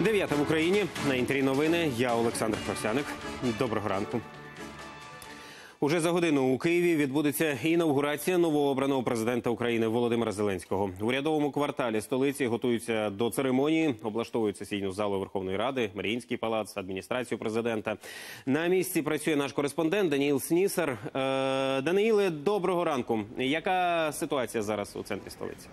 Дев'яте в Україні на інтері новини. Я Олександр Просяник. Доброго ранку. Уже за годину у Києві відбудеться інаугурація новообраного президента України Володимира Зеленського. В урядовому кварталі столиці готуються до церемонії, облаштовують сесійну залу Верховної Ради, Маріїнський палац, адміністрацію президента. На місці працює наш кореспондент Даніїл Снісар. Е, Даниїле, доброго ранку. Яка ситуація зараз у центрі столиці?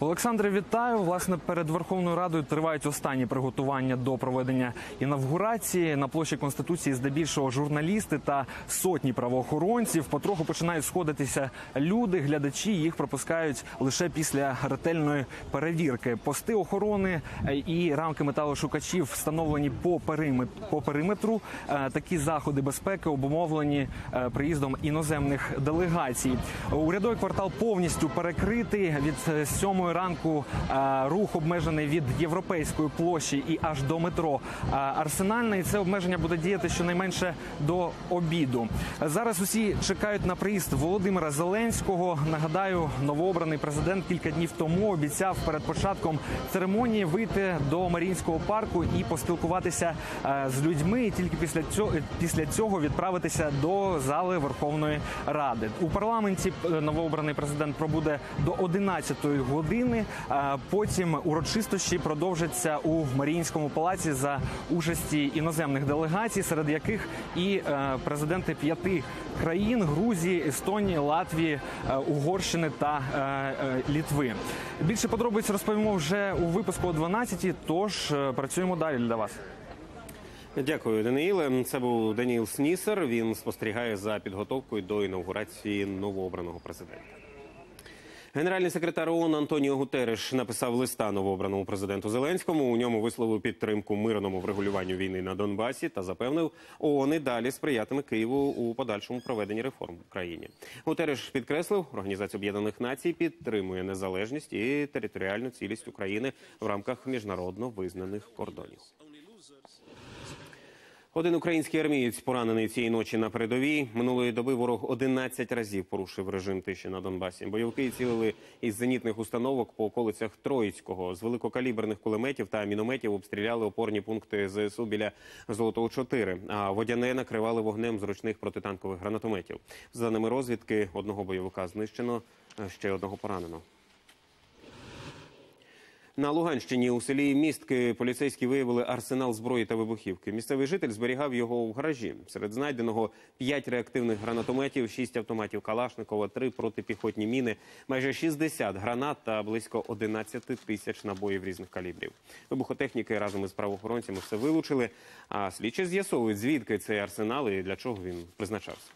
Олександре, вітаю. Власне, перед Верховною Радою тривають останні приготування до проведення інавгурації. На площі Конституції здебільшого журналісти та сотні правоохоронців. Потроху починають сходитися люди, глядачі. Їх пропускають лише після ретельної перевірки. Пости охорони е, і рамки металошукачів встановлені по. По периметру. Е, Такі заходи безпеки обумовлені е, приїздом іноземних делегацій. Урядовий квартал повністю перекритий від е, сьомої ранку. е, Рух обмежений від європейської площі і аж до метро е, Арсенальна. І це обмеження буде діяти щонайменше до обіду. Зараз усі чекають на приїзд Володимира Зеленського. Нагадаю, новообраний президент кілька днів тому обіцяв перед початком церемонії вийти до Маріїнського парку і поспілкуватися е, з людьми. І тільки після цього після цього відправитися до зали Верховної Ради. У парламенті новообраний президент пробуде до 11-ї години. А Потім урочистощі продовжаться у Маріїнському палаці за участі іноземних делегацій, серед яких і е, президенти п'яти країн Грузії, Естонії, Латвії, е, Угорщини та е, Літви. Більше подробиць розповімо вже у випуску о 12 Тож працюємо далі для вас. Дякую, Даниїле. Це був Даніїл Снісер. Він спостерігає за підготовкою до інаугурації новообраного президента. Генеральний секретар ООН Антоніо Гутереш написав листа новообраному президенту Зеленському. У ньому висловив підтримку мирному врегулюванню війни на Донбасі та запевнив, ООН і далі сприятиме Києву у подальшому проведенні реформ в країні. Гутереш підкреслив, Організація Об'єднаних Націй підтримує незалежність і територіальну цілість України в рамках міжнародно визнаних кордонів. Один український армієць поранений цієї ночі на передовій. Минулої доби ворог 11 разів порушив режим тиші на Донбасі. Бойовики цілили із зенітних установок по околицях Троїцького. З великокаліберних кулеметів та мінометів обстріляли опорні пункти ЗСУ біля Золотого 4, а водяне накривали вогнем з ручних протитанкових гранатометів. За даними розвідки, одного бойовика знищено, ще одного поранено. На Луганщині у селі Містки поліцейські виявили арсенал зброї та вибухівки. Місцевий житель зберігав його в гаражі. Серед знайденого 5 реактивних гранатометів, 6 автоматів Калашникова, 3 протипіхотні міни, майже 60 гранат та близько 11 тисяч набоїв різних калібрів. Вибухотехніки разом із правоохоронцями все вилучили. А слідчі з'ясовують, звідки цей арсенал і для чого він призначався.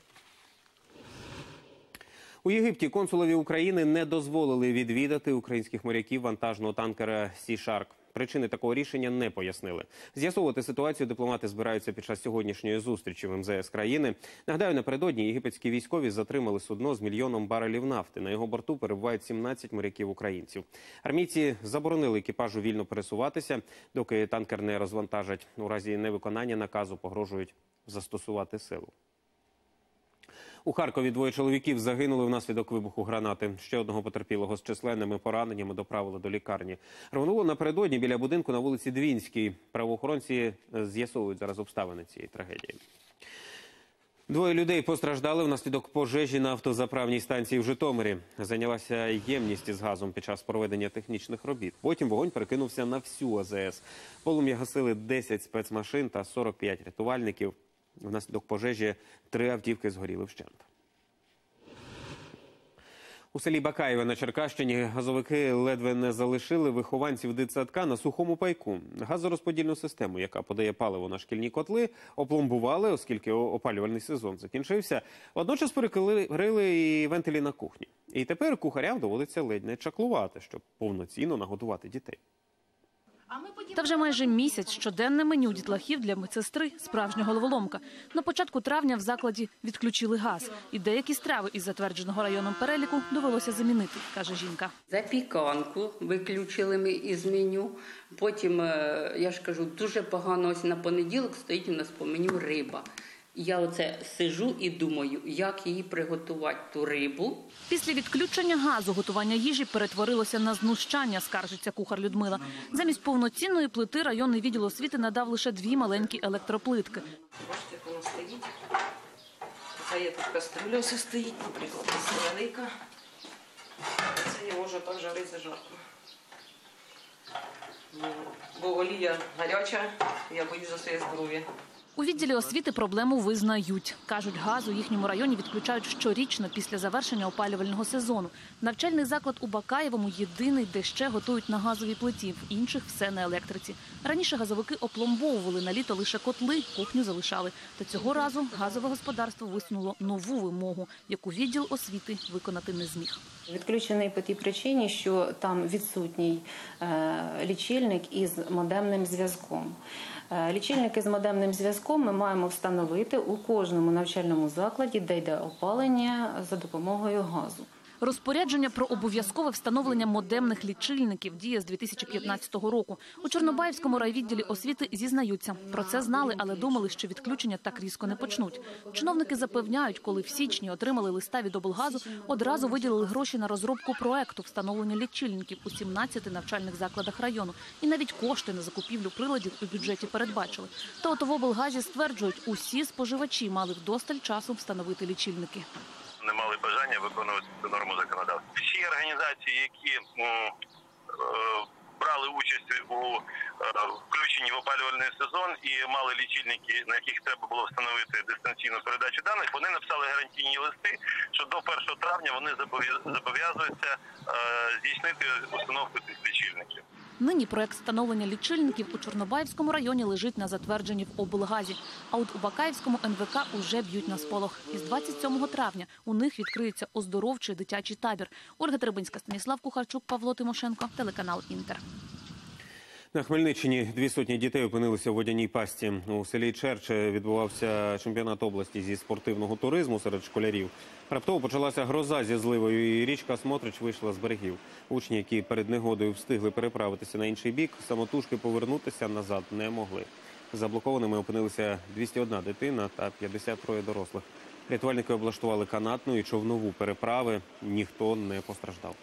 У Єгипті консулові України не дозволили відвідати українських моряків вантажного танкера Sea Shark. Причини такого рішення не пояснили. З'ясовувати ситуацію дипломати збираються під час сьогоднішньої зустрічі в МЗС країни. Нагадаю, напередодні єгипетські військові затримали судно з мільйоном барелів нафти. На його борту перебувають 17 моряків українців. Армійці заборонили екіпажу вільно пересуватися, доки танкер не розвантажать. У разі невиконання наказу погрожують застосувати силу. У Харкові двоє чоловіків загинули внаслідок вибуху гранати. Ще одного потерпілого з численними пораненнями доправили до лікарні. Рвонуло напередодні біля будинку на вулиці Двінській. Правоохоронці е, з'ясовують зараз обставини цієї трагедії. Двоє людей постраждали внаслідок пожежі на автозаправній станції в Житомирі. Зайнялася ємність із газом під час проведення технічних робіт. Потім вогонь перекинувся на всю АЗС. Полум'я гасили 10 спецмашин та 45 рятувальників. Внаслідок пожежі три автівки згоріли вщент. У селі Бакаєве на Черкащині газовики ледве не залишили вихованців дитсадка на сухому пайку. Газорозподільну систему, яка подає паливо на шкільні котли, опломбували, оскільки опалювальний сезон закінчився. Водночас перекрили і вентилі на кухні. І тепер кухарям доводиться ледь не чаклувати, щоб повноцінно нагодувати дітей. Та вже майже місяць щоденне меню дітлахів для медсестри – справжня головоломка. На початку травня в закладі відключили газ. І деякі страви із затвердженого районом переліку довелося замінити, каже жінка. Запіканку виключили ми із меню. Потім, е, я ж кажу, дуже погано ось на понеділок стоїть у нас по меню риба. Я оце сижу і думаю, як її приготувати ту рибу. Після відключення газу готування їжі перетворилося на знущання, скаржиться кухар Людмила. Замість повноцінної плити районний відділ освіти надав лише дві маленькі електроплитки. Бачите, як воно стоїть. Це є тут кастрюля ось стоїть, наприклад, ось велика. Це я можу так жарити жарко. Бо олія гаряча, я боюсь за своє здоров'я. У відділі освіти проблему визнають. Кажуть, газ у їхньому районі відключають щорічно після завершення опалювального сезону. Навчальний заклад у Бакаєвому єдиний, де ще готують на газовій плиті, в інших все на електриці. Раніше газовики опломбовували на літо лише котли, кухню залишали. Та цього разу газове господарство висунуло нову вимогу, яку відділ освіти виконати не зміг. Відключений по тій причині, що там відсутній е, лічильник із модемним зв'язком. Е, Лічильник із модемним зв'язком ми маємо встановити у кожному навчальному закладі, де йде опалення за допомогою газу. Розпорядження про обов'язкове встановлення модемних лічильників діє з 2015 року. У Чорнобаївському райвідділі освіти зізнаються. Про це знали, але думали, що відключення так різко не почнуть. Чиновники запевняють, коли в січні отримали листа від облгазу, одразу виділили гроші на розробку проекту встановлення лічильників у 17 навчальних закладах району. І навіть кошти на закупівлю приладів у бюджеті передбачили. Та от в облгазі стверджують, усі споживачі мали вдосталь часу встановити лічильники. Не мали бажання виконувати цю норму законодавства. Всі організації, які е, брали участь у е, включенні в опалювальний сезон і мали лічильники, на яких треба було встановити дистанційну передачу даних, вони написали гарантійні листи, що до 1 травня вони зобов'яз- зобов'язуються е, здійснити установку цих лічильників. Нині проект встановлення лічильників у Чорнобаївському районі лежить на затвердженні в облгазі. А от у Бакаївському НВК уже б'ють на сполох. Із 27 травня у них відкриється оздоровчий дитячий табір. Ольга Требинська, Станіслав Кухарчук, Павло Тимошенко, телеканал Інтер. На Хмельниччині дві сотні дітей опинилися в водяній пасті. У селі Черче відбувався чемпіонат області зі спортивного туризму серед школярів. Раптово почалася гроза зі зливою, і річка Смотрич вийшла з берегів. Учні, які перед негодою встигли переправитися на інший бік, самотужки повернутися назад не могли. Заблокованими опинилися 201 дитина та 53 дорослих. Рятувальники облаштували канатну і човнову переправи. Ніхто не постраждав.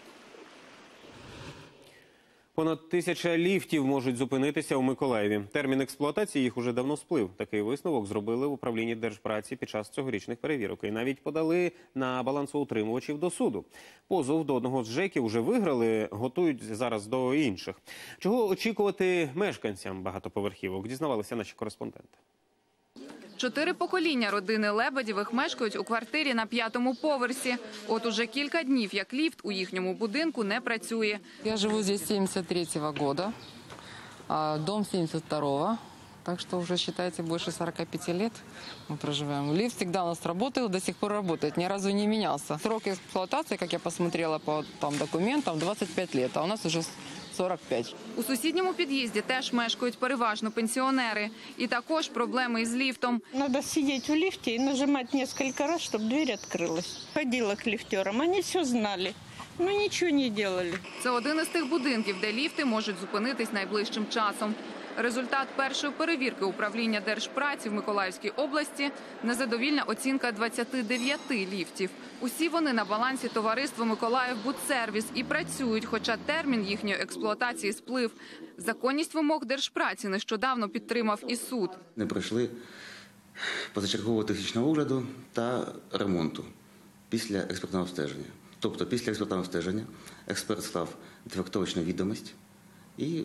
Понад тисяча ліфтів можуть зупинитися у Миколаєві. Термін експлуатації їх уже давно сплив. Такий висновок зробили в управлінні держпраці під час цьогорічних перевірок і навіть подали на балансоутримувачів до суду. Позов до одного з ЖЕКів вже виграли, готують зараз до інших. Чого очікувати мешканцям багатоповерхівок? Дізнавалися наші кореспонденти. Чотири покоління родини Лебедєвих мешкають у квартирі на п'ятому поверсі. От уже кілька днів, як ліфт у їхньому будинку не працює. Я живу здесь 73 года, дом 72-го. Так что уже, считайте, больше 45 лет мы проживаем. Лифт всегда у нас работал, до сих пор работает, ни разу не менялся. Срок эксплуатации, как я посмотрела по там, документам, 25 лет, а у нас уже 45. У сусідньому під'їзді теж мешкають переважно пенсіонери. І також проблеми із ліфтом. Надо сидіти у ліфті і нажимати несколько разів, щоб двері відкрилась. Ходила к ліфтерам, вони все знали, Ну нічого не робили. Це один із тих будинків, де ліфти можуть зупинитись найближчим часом. Результат першої перевірки управління держпраці в Миколаївській області незадовільна оцінка 29 ліфтів. Усі вони на балансі товариства Миколаїв Будсервіс і працюють, хоча термін їхньої експлуатації сплив. Законність вимог держпраці нещодавно підтримав і суд. не пройшли позачергового технічного огляду та ремонту після експертного обстеження. Тобто після експертного обстеження експерт склав дефектовочну відомість і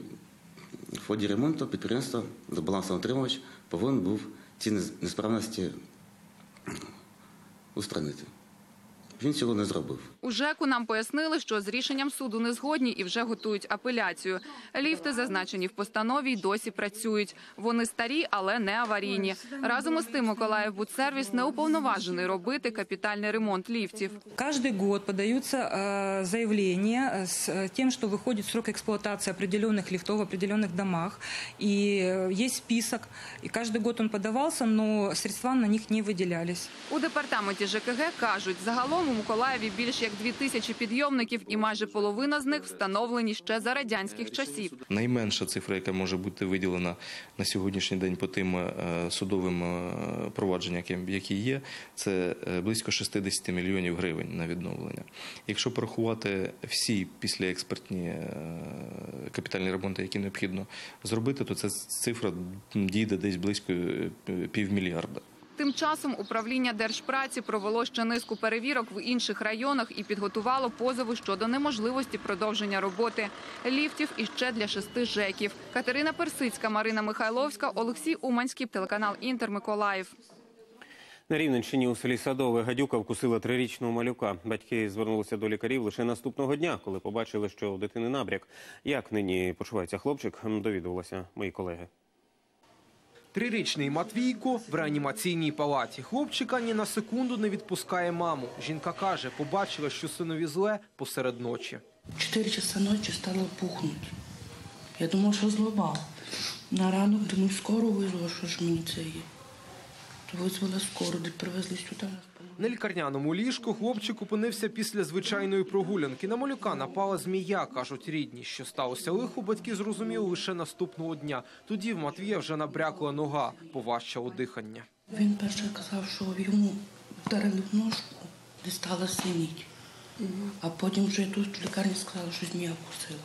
ході ремонту підприємство за балансоутримувач повинен був ці несправності устранити. Він цього не зробив. У ЖЕКу нам пояснили, що з рішенням суду не згодні і вже готують апеляцію. Ліфти, зазначені в постанові, й досі працюють. Вони старі, але не аварійні. Разом із тим Миколаїв Будсервіс не уповноважений робити капітальний ремонт ліфтів. Каждый год подаются э, заявления э, с э, тем, что выходит срок эксплуатации определенных лифтов в определенных домах. И э, есть список, и каждый год он подавался, но средства на них не выделялись. У департаменті ЖКГ кажуть, загалом у Миколаєві більш як дві тисячі підйомників, і майже половина з них встановлені ще за радянських часів. Найменша цифра, яка може бути виділена на сьогоднішній день по тим е, судовим е, провадженням, які- є, це е, близько 60 мільйонів гривень на відновлення. Якщо порахувати всі післяекспертні капітальні ремонти, які необхідно зробити, то ця цифра дійде десь близько півмільярда. Тим часом управління держпраці провело ще низку перевірок в інших районах і підготувало позови щодо неможливості продовження роботи ліфтів і ще для шести жеків. Катерина Персицька, Марина Михайловська, Олексій Уманський, телеканал Інтер Миколаїв. На Рівненщині у селі Садове гадюка вкусила трирічного малюка. Батьки звернулися до лікарів лише наступного дня, коли побачили, що у дитини набряк. Як нині почувається хлопчик, довідувалися мої колеги. Трирічний Матвійко в реанімаційній палаті. Хлопчика ні на секунду не відпускає маму. Жінка каже, побачила, що синові зле посеред ночі. Чотири часа ночі стало пухнуть. Я думала, що злоба. На ранок думаю, скоро визвала, що ж мені це є. То визвала скоро, де привезли сюди. На лікарняному ліжку хлопчик опинився після звичайної прогулянки. На малюка напала змія, кажуть рідні. Що сталося лихо, батьки зрозуміли лише наступного дня. Тоді в Матвія вже набрякла нога, поважчало дихання. Він перше казав, що йому вдарили в ножку, де стала синіть. А потім вже тут в лікарні сказали, що змія вкусила.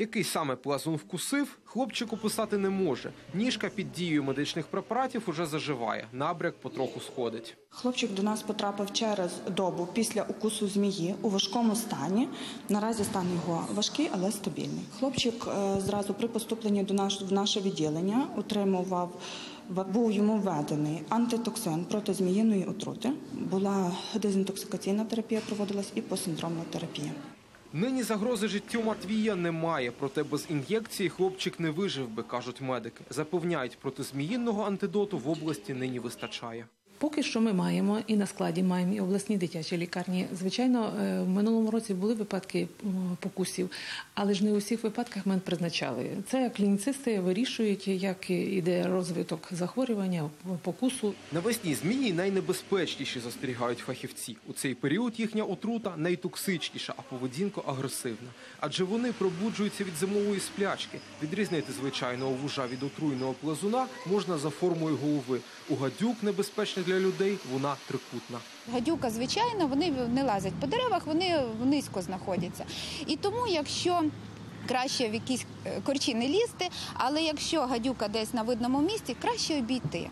Який саме плазун вкусив, хлопчик описати не може. Ніжка під дією медичних препаратів уже заживає. Набряк потроху сходить. Хлопчик до нас потрапив через добу після укусу змії у важкому стані. Наразі стан його важкий, але стабільний. Хлопчик е, зразу при поступленні до наш в наше відділення отримував. Був йому введений антитоксин проти зміїної отрути. Була дезінтоксикаційна терапія, проводилась і посиндромна терапія. Нині загрози життю Матвія немає, проте без ін'єкції хлопчик не вижив би, кажуть медики. Запевняють, проти зміїнного антидоту в області нині вистачає. Поки що ми маємо і на складі маємо і обласні дитячі лікарні. Звичайно, е, в минулому році були випадки покусів, але ж не у всіх випадках ми призначали. Це клініцисти вирішують, як іде розвиток захворювання, покусу. Навесні змії найнебезпечніші застерігають фахівці. У цей період їхня отрута найтоксичніша, а поведінка агресивна. Адже вони пробуджуються від зимової сплячки. Відрізнити звичайного вужа від отруйного плазуна можна за формою голови. У гадюк небезпечних для людей вона трикутна. Гадюка, звичайно, вони не лазять по деревах, вони низько знаходяться. І тому, якщо краще в якісь е, корчі не лізти, але якщо гадюка десь на видному місці, краще обійти.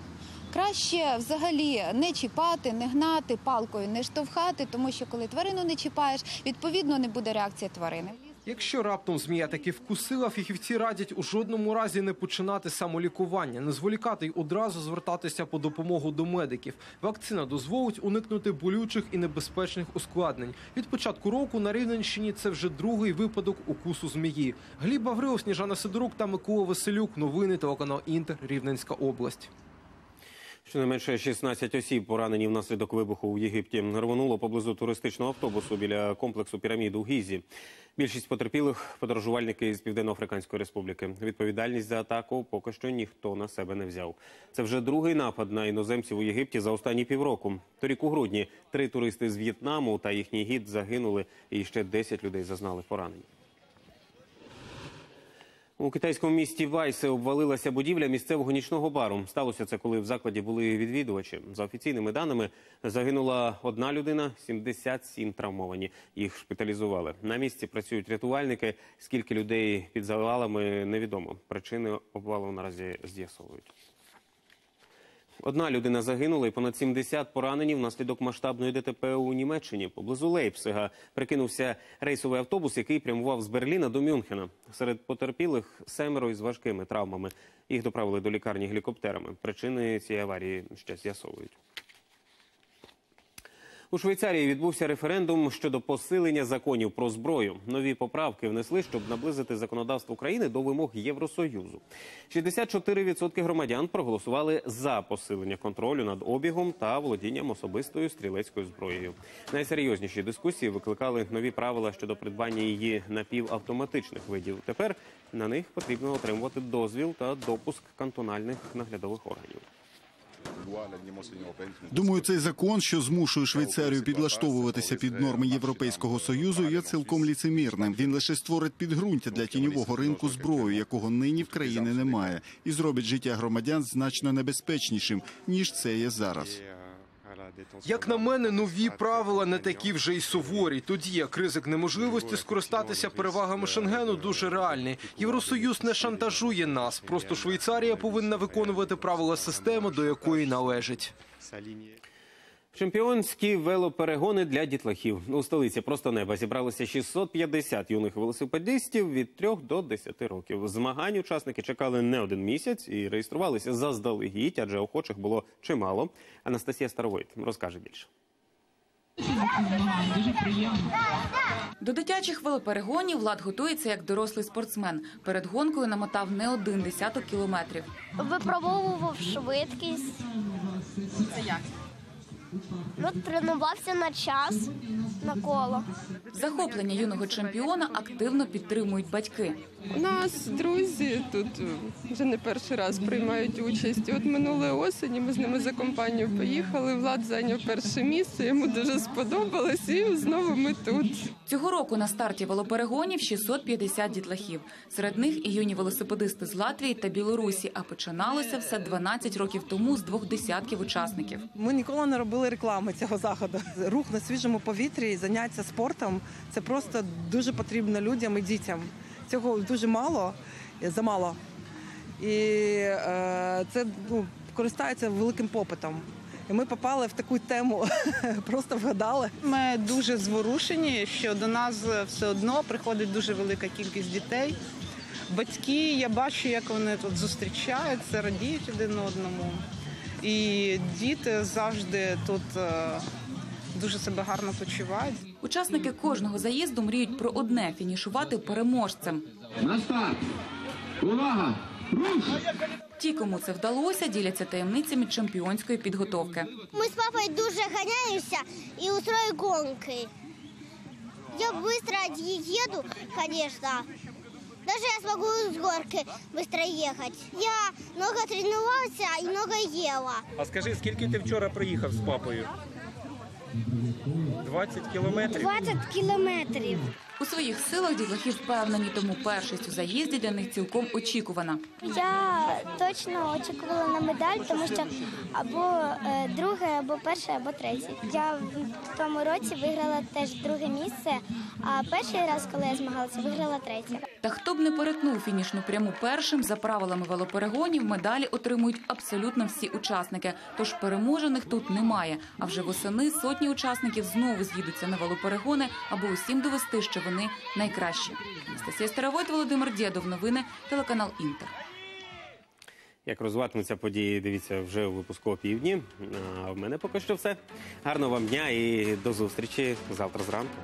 Краще взагалі не чіпати, не гнати, палкою не штовхати, тому що коли тварину не чіпаєш, відповідно не буде реакція тварини. Якщо раптом змія таки вкусила, фахівці радять у жодному разі не починати самолікування, не зволікати й одразу звертатися по допомогу до медиків. Вакцина дозволить уникнути болючих і небезпечних ускладнень. Від початку року на Рівненщині це вже другий випадок укусу змії. Гліб Баврилов, Сніжана Сидорук та Микола Василюк. Новини телеканал Інтер. Рівненська область. Щонайменше 16 осіб поранені внаслідок вибуху у Єгипті. Рвонуло поблизу туристичного автобусу біля комплексу пірамід у Гізі. Більшість потерпілих подорожувальники з Південно-Африканської Республіки. Відповідальність за атаку поки що ніхто на себе не взяв. Це вже другий напад на іноземців у Єгипті за останні півроку. Торік у грудні три туристи з В'єтнаму та їхній гід загинули, і ще 10 людей зазнали поранень. У китайському місті Вайсе обвалилася будівля місцевого нічного бару. Сталося це, коли в закладі були відвідувачі. За офіційними даними загинула одна людина, 77 травмовані. Їх шпиталізували. На місці працюють рятувальники. Скільки людей під завалами невідомо. Причини обвалу наразі з'ясовують. Одна людина загинула і понад 70 поранені внаслідок масштабної ДТП у Німеччині. Поблизу Лейпцига прикинувся рейсовий автобус, який прямував з Берліна до Мюнхена. Серед потерпілих семеро із важкими травмами. Їх доправили до лікарні гелікоптерами. Причини цієї аварії ще з'ясовують. У Швейцарії відбувся референдум щодо посилення законів про зброю. Нові поправки внесли, щоб наблизити законодавство країни до вимог Євросоюзу. 64% громадян проголосували за посилення контролю над обігом та володінням особистою стрілецькою зброєю. Найсерйозніші дискусії викликали нові правила щодо придбання її напівавтоматичних видів. Тепер на них потрібно отримувати дозвіл та допуск кантональних наглядових органів. Думаю, цей закон, що змушує Швейцарію підлаштовуватися під норми Європейського союзу, є цілком ліцемірним. Він лише створить підґрунтя для тіньового ринку зброї, якого нині в країні немає, і зробить життя громадян значно небезпечнішим ніж це є зараз. Як на мене, нові правила не такі вже й суворі. Тоді як ризик неможливості скористатися перевагами Шенгену дуже реальний. Євросоюз не шантажує нас. Просто Швейцарія повинна виконувати правила системи, до якої належить. Чемпіонські велоперегони для дітлахів у столиці просто неба зібралося 650 юних велосипедистів від 3 до 10 років. Змагань учасники чекали не один місяць і реєструвалися заздалегідь, адже охочих було чимало. Анастасія Старовойт розкаже більше. До дитячих велоперегонів Влад готується як дорослий спортсмен. Перед гонкою намотав не один десяток кілометрів. Випробовував швидкість. Це як? Ну, тренувався на час, на коло. Захоплення юного чемпіона активно підтримують батьки. У нас друзі тут вже не перший раз приймають участь. От минулої осені ми з ними за компанію поїхали. Влад зайняв перше місце. Йому дуже сподобалось. І знову ми тут. Цього року на старті велоперегонів 650 дітлахів. Серед них і юні велосипедисти з Латвії та Білорусі. А починалося все 12 років тому з двох десятків учасників. Ми ніколи не робили реклами цього заходу. Рух на свіжому повітрі, і заняття спортом це просто дуже потрібно людям і дітям. Цього дуже мало, замало. І е, це ну, користається великим попитом. І ми попали в таку тему, просто вгадали. Ми дуже зворушені, що до нас все одно приходить дуже велика кількість дітей. Батьки, я бачу, як вони тут зустрічаються, радіють один одному. І діти завжди тут е, дуже себе гарно почувають. Учасники кожного заїзду мріють про одне фінішувати переможцем. На старт! Увага! Рух! Ті, кому це вдалося, діляться таємницями чемпіонської підготовки. Мы с папой дуже гоняемся и устроим гонки. Я быстро еду, конечно. Даже я смогу с горки быстро ехать. Я много тренировался и много ела. А скажи, скільки ти вчора проїхав з папою? 20 кілометрів? 20 кілометрів. У своїх силах дітлахи впевнені, тому першість у заїзді для них цілком очікувана. Я точно очікувала на медаль, тому що або е, друге, або перше, або третє. Я в тому році виграла теж друге місце, а перший раз, коли я змагалася, виграла третє. Та хто б не перетнув фінішну пряму першим, за правилами велоперегонів медалі отримують абсолютно всі учасники. Тож переможених тут немає. А вже восени сотні учасників знову з'їдуться на велоперегони, аби усім довести, що вони найкращі. Анастасія Старовойт, Володимир Дєдов. Новини телеканал Інтер. Як розвиватимуться події, дивіться вже у випуску о півдні. А в мене поки що все. Гарного вам дня і до зустрічі завтра зранку.